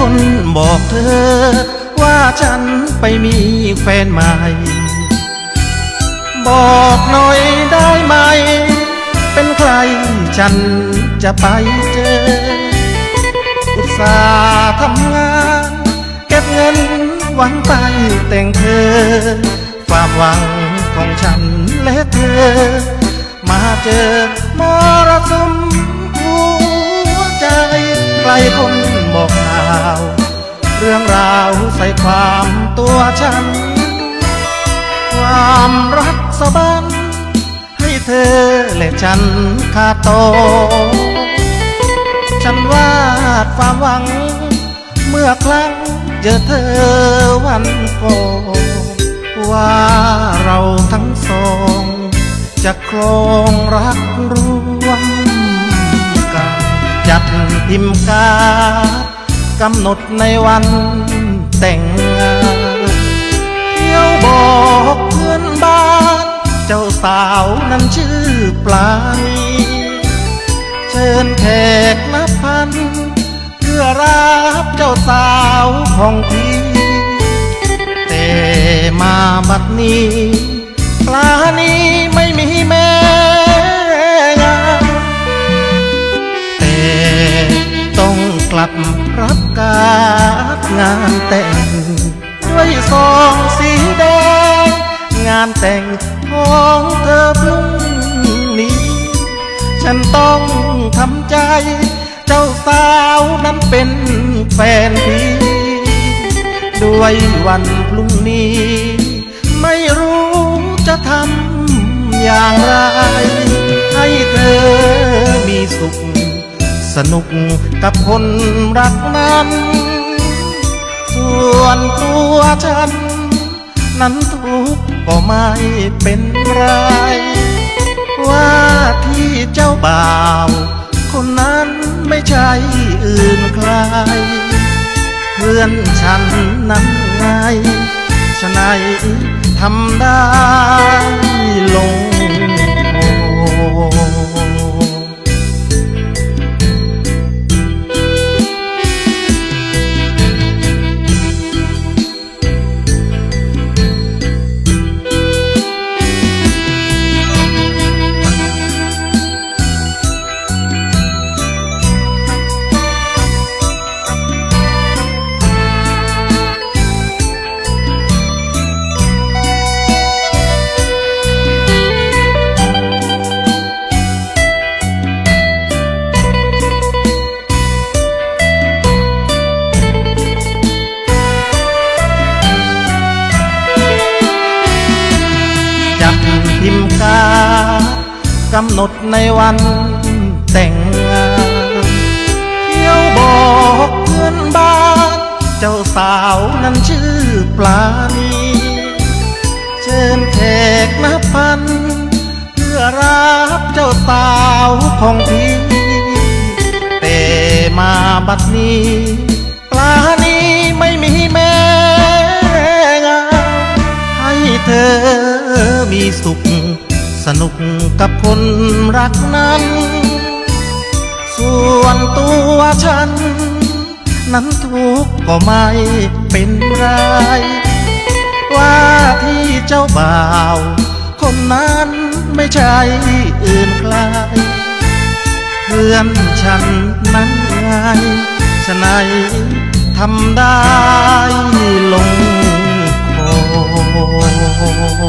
คนบอว่าฉันไปมีแฟนใหม่ บอกหน่อยได้ไหม เป็นใครฉันจะไปเจอ อุตส่าห์ทำงาน เก็บเงินหวังไปแต่งเธอ ความหวังของฉันและเธอ มาเจอ ฉัน ความรักสะบันให้เธอและฉันขาดโต ฉันวาดความหวัง เมื่อครั้งเจอเธอวันก่อนว่าเราทั้งสอง จะครองรักร่วมกันจัดพิมพ์การกำหนดในวันแต่ง เจ้าสาวนั้นชื่อปลาณีเชิญแขกนับพัน เพื่อรับเจ้าสาวของพี่แต่มาบัดนี้ปลานี้ไม่มีแม่งแต่ต้องกลับรับการงานแต่งด้วยซองสีแดงงานแต่ง ของเธอพรุ่งนี้ ฉันต้องทำใจ เจ้าสาวนั้นเป็นแฟนพี่ ด้วยวันพรุ่งนี้ ไม่รู้จะทำอย่างไร ให้เธอมีสุข สนุกกับคนรักนั้น ส่วนตัวฉัน นั้นทุกข์ก็ไม่เป็นไร ว่าที่เจ้าบ่าว คนนั้นไม่ใช่อื่นใคร เพื่อนฉันนั้นไงฉะไหนทำได้ลง กำหนดในวันแต่งงานเที่ยวบอกเพื่อนบ้าน เจ้าสาวนั้นชื่อปลาณีเชิญแขกนับพัน เพื่อรับเจ้าสาวของพี่แต่มาบัดนี้ ปลานีไม่มีแม่งามให้เธอมีสุข สนุกกับคนรักนั้น ส่วนตัวฉัน นั้นทุกข์ก็ไม่เป็นไร ว่าที่เจ้าบ่าว คนนั้นไม่ใช่อื่นใครเพื่อนฉันนั้นไงฉะไหนทำได้ลงคอ